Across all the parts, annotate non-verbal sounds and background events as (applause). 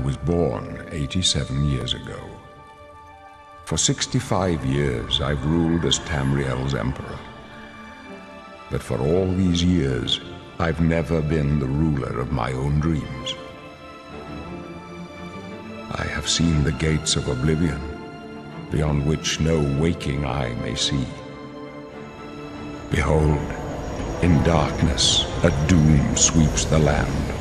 was born 87 years ago. For 65 years I've ruled as Tamriel's emperor. But for all these years, I've never been the ruler of my own dreams. I have seen the gates of oblivion, beyond which no waking eye may see. Behold, in darkness, a doom sweeps the land.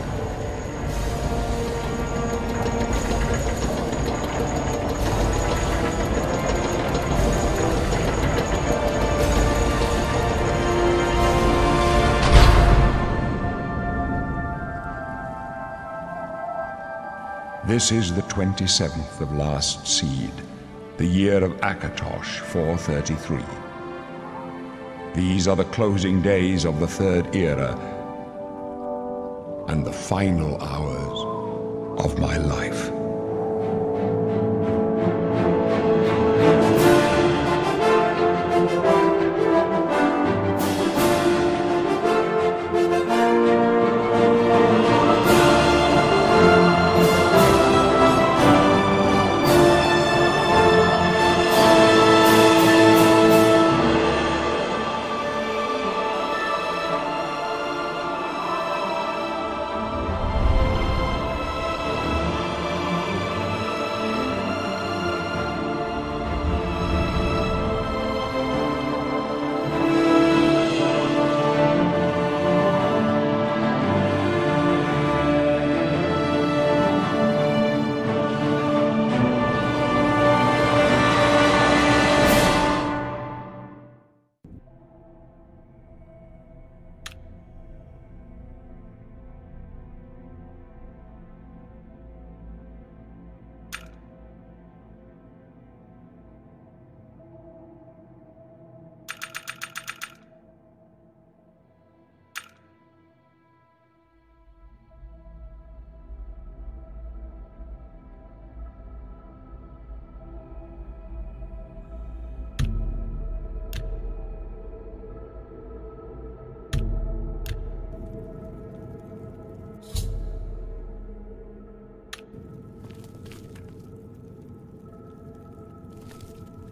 This is the 27th of last seed, the year of Akatosh 433. These are the closing days of the third era and the final hours of my life.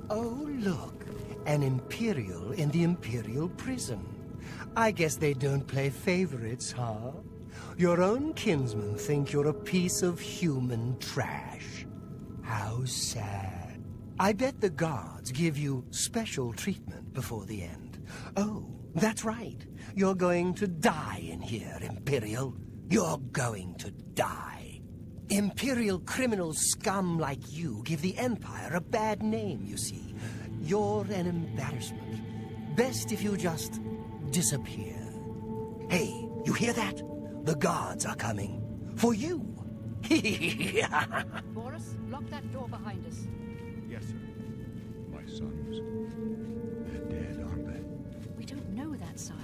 Oh, look. An Imperial in the Imperial prison. I guess they don't play favorites, huh? Your own kinsmen think you're a piece of human trash. How sad. I bet the guards give you special treatment before the end. Oh, that's right. You're going to die in here, Imperial. You're going to die. Imperial criminal scum like you give the Empire a bad name, you see. You're an embarrassment. Best if you just disappear. Hey, you hear that? The guards are coming. For you. (laughs) Baurus, lock that door behind us. Yes, sir. My sons. They're dead, aren't they? We don't know that, sire.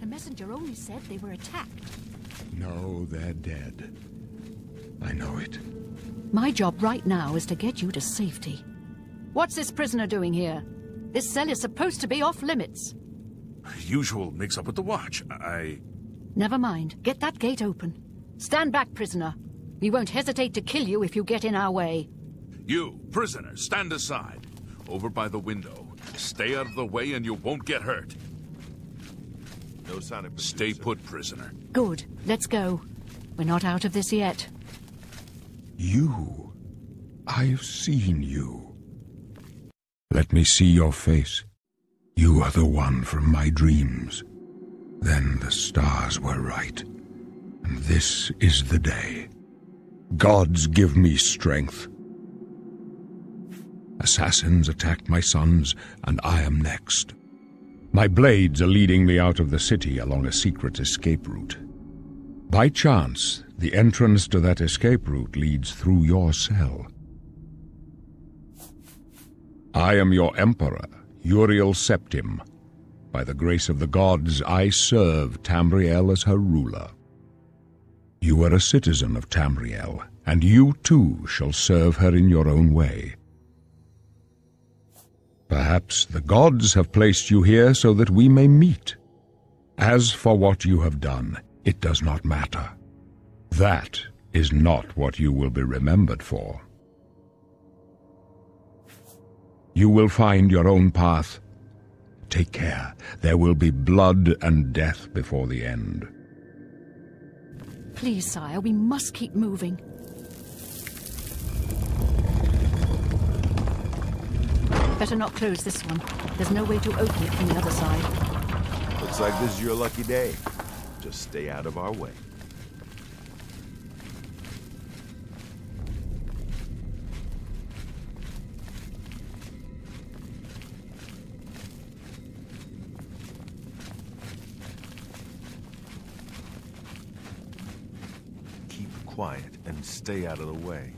The messenger only said they were attacked. No, they're dead. I know it. My job right now is to get you to safety. What's this prisoner doing here? This cell is supposed to be off limits. Usual mix-up with the watch. I... Never mind. Get that gate open. Stand back, prisoner. We won't hesitate to kill you if you get in our way. You, prisoner, stand aside. Over by the window. Stay out of the way and you won't get hurt. No sign of Stay put, prisoner. Good. Let's go. We're not out of this yet. You. I've seen you. Let me see your face. You are the one from my dreams. Then the stars were right. And this is the day. Gods give me strength. Assassins attacked my sons, and I am next. My blades are leading me out of the city along a secret escape route. By chance, the entrance to that escape route leads through your cell. I am your emperor, Uriel Septim. By the grace of the gods, I serve Tamriel as her ruler. You are a citizen of Tamriel, and you too shall serve her in your own way. Perhaps the gods have placed you here so that we may meet. As for what you have done, it does not matter. That is not what you will be remembered for. You will find your own path. Take care. There will be blood and death before the end. Please, sire, we must keep moving. Better not close this one. There's no way to open it from the other side. Looks like this is your lucky day. Just stay out of our way. Keep quiet and stay out of the way.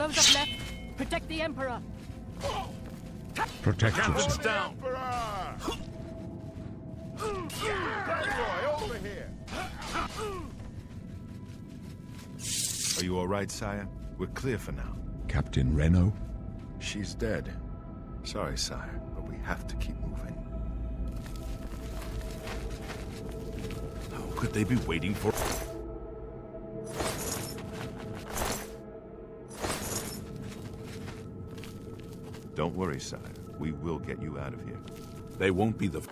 Close up left. Protect the Emperor. Protect Captain's yourself. down. over here! Are you all right, sire? We're clear for now. Captain Renault? She's dead. Sorry, sire, but we have to keep moving. How could they be waiting for... Don't worry, sire. We will get you out of here. They won't be the...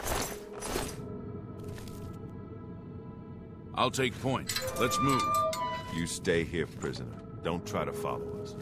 I'll take point. Let's move. You stay here, prisoner. Don't try to follow us.